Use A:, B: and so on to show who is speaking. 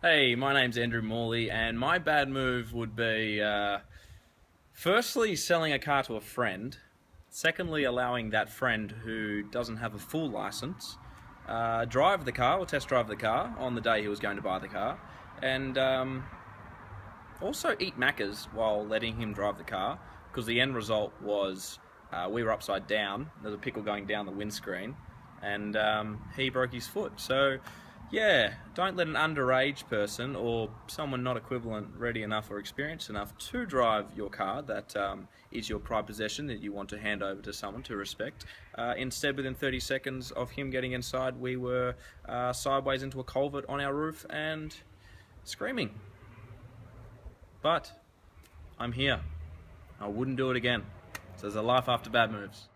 A: Hey, my name's Andrew Morley, and my bad move would be uh, firstly selling a car to a friend, secondly, allowing that friend who doesn't have a full license uh, drive the car or test drive the car on the day he was going to buy the car, and um, also eat Macca's while letting him drive the car because the end result was uh, we were upside down, there's a pickle going down the windscreen, and um, he broke his foot. So yeah, don't let an underage person or someone not equivalent, ready enough or experienced enough to drive your car that um, is your pride possession that you want to hand over to someone to respect. Uh, instead, within 30 seconds of him getting inside, we were uh, sideways into a culvert on our roof and screaming. But I'm here. I wouldn't do it again. So there's a life after bad moves.